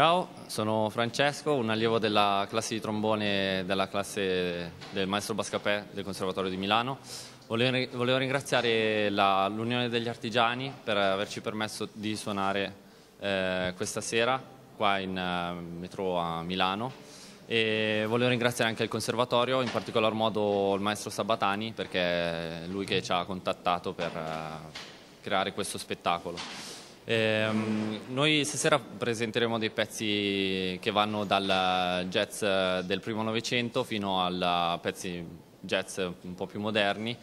Ciao, sono Francesco, un allievo della classe di trombone della classe del maestro Bascapè del Conservatorio di Milano. Volevo, ringraziare l'Unione degli Artigiani per averci permesso di suonare eh, questa sera qua in uh, metro a Milano e volevo ringraziare anche il Conservatorio, in particolar modo il maestro Sabatani perché è lui che ci ha contattato per uh, creare questo spettacolo. Eh, noi stasera presenteremo dei pezzi che vanno dal jazz del primo Novecento fino a pezzi jazz un po' più moderni.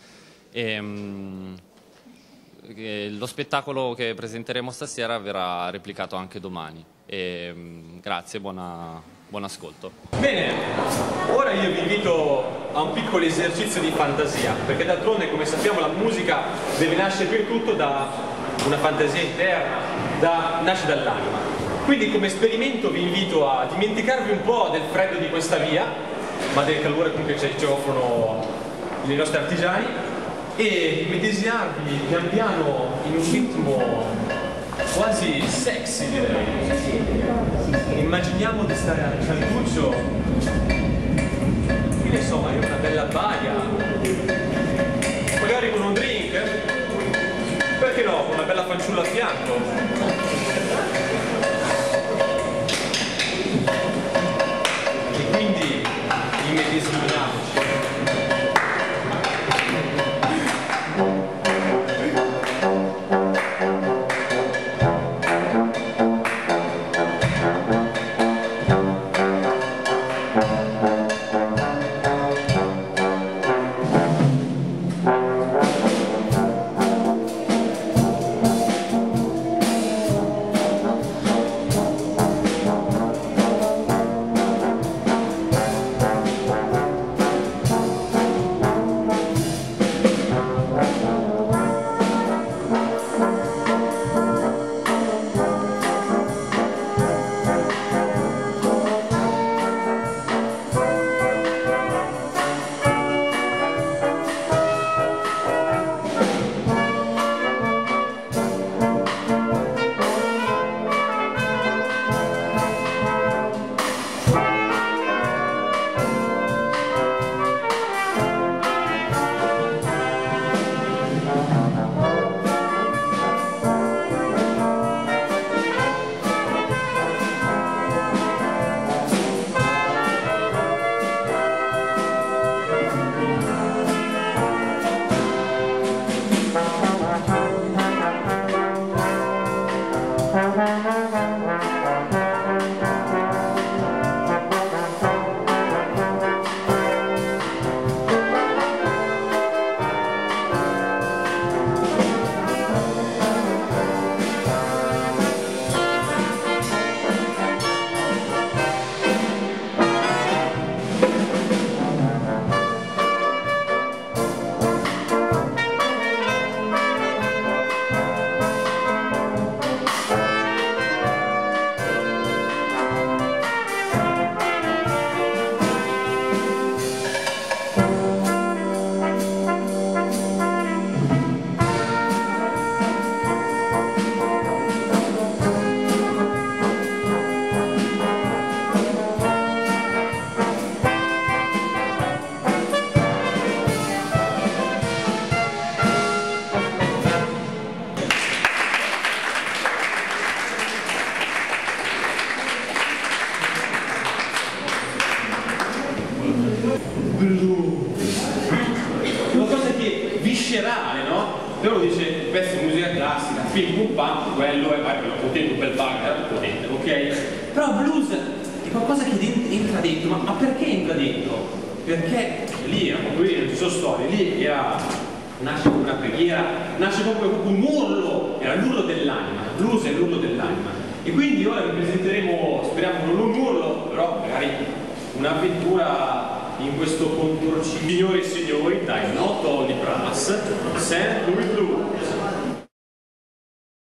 E, um, lo spettacolo che presenteremo stasera verrà replicato anche domani. E, um, grazie, buona, buon ascolto. Bene, ora io vi invito a un piccolo esercizio di fantasia, perché d'altronde come sappiamo la musica deve nascere prima di tutto da una fantasia interna, da, nasce dall'anima. Quindi come esperimento vi invito a dimenticarvi un po' del freddo di questa via, ma del calore comunque ci offrono i nostri artigiani, e medesiarvi pian piano in un ritmo quasi sexy direi. Immaginiamo di stare al calduccio, bianco Teoro dice pezzo di musica classica, film pumpante, quello è quello, potente, un bel bagger, eh, potente, ok? Però blues è qualcosa che entra dentro, ma, ma perché entra dentro? Perché lì eh, era proprio non ci sono storie, lì era, nasce come una preghiera, nasce proprio, proprio un urlo, era l'urlo dell'anima, blues è l'urlo dell'anima. E quindi ora vi presenteremo, speriamo non un urlo, però magari un'avventura St. Louis Blue.